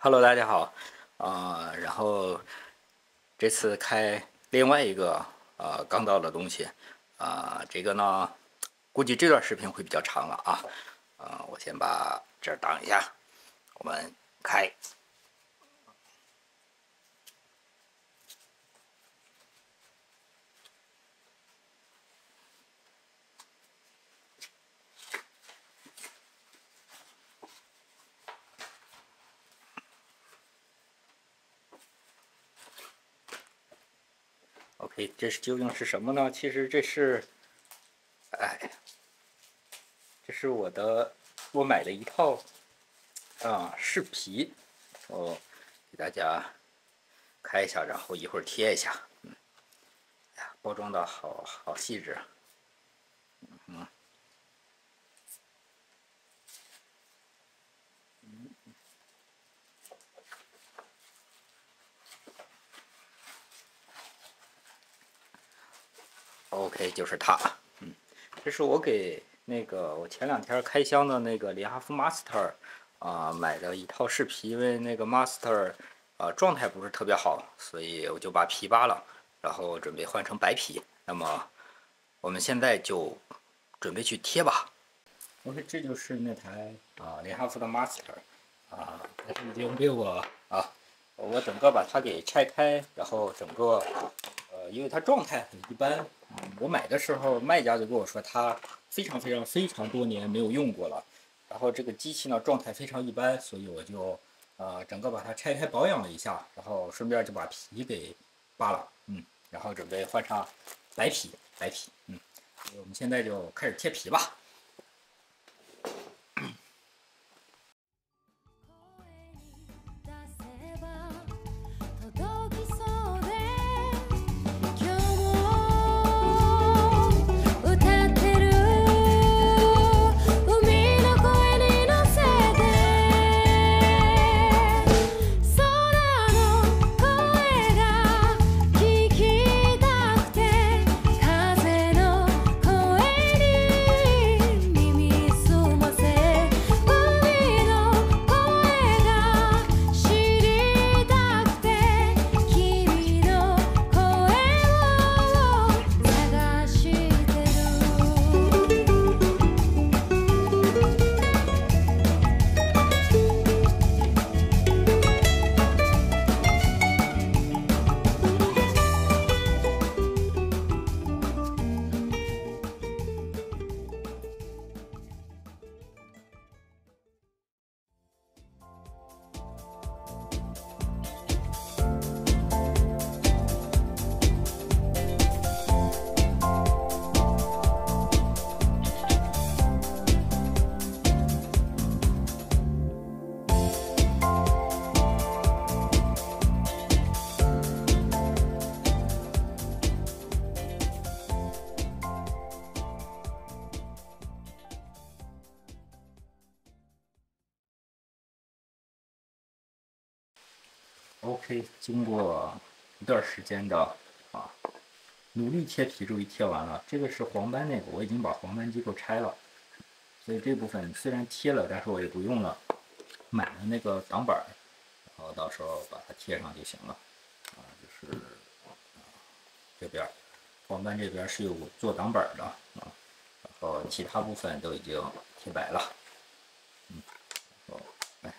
Hello，大家好，啊、然后这次开另外一个呃刚到的东西，啊、这个呢，估计这段视频会比较长了啊，啊、我先把这儿挡一下，我们开。这这是究竟是什么呢？其实这是，哎，这是我的我买的一套啊试皮，我给大家开一下，然后一会儿贴一下。嗯，哎呀，包装的好好细致。嗯。OK，就是它。嗯，这是我给那个我前两天开箱的那个联哈夫 Master 啊、买的一套视皮，因为那个 Master 啊、状态不是特别好，所以我就把皮扒了，然后准备换成白皮。那么我们现在就准备去贴吧。OK，这就是那台啊联哈夫的 Master 啊，它已经被我啊我整个把它给拆开，然后整个，因为它状态很一般，我买的时候卖家就跟我说它非常非常非常多年没有用过了，然后这个机器呢状态非常一般，所以我就呃整个把它拆开保养了一下，然后顺便就把皮给扒了，嗯，然后准备换上白皮，白皮，嗯，我们现在就开始贴皮吧。，OK，经过一段时间的啊努力贴皮，终于贴完了。这个是黄斑那个，我已经把黄斑机构拆了，所以这部分虽然贴了，但是我也不用了，买了那个挡板，然后到时候把它贴上就行了。啊，就是这边黄斑这边是有做挡板的啊，然后其他部分都已经贴白了。嗯，然后哎。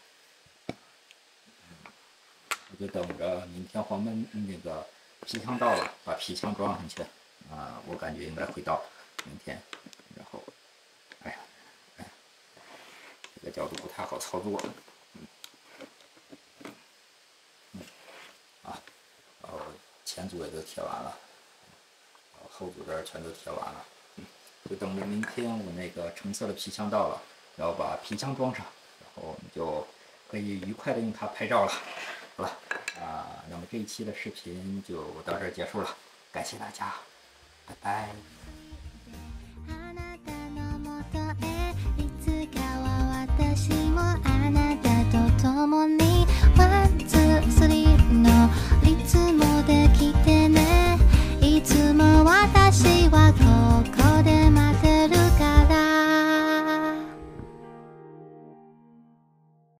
我就等着明天黄焖那个皮枪到了，把皮枪装上去。啊、我感觉应该会到明天。然后，哎呀，哎，这个角度不太好操作。嗯，嗯，啊，然后前组也都贴完了，后组这儿全都贴完了。就等着明天我那个橙色的皮枪到了，然后把皮枪装上，然后我们就可以愉快的用它拍照了。好了，啊、那么这一期的视频就到这儿结束了，感谢大家，拜拜。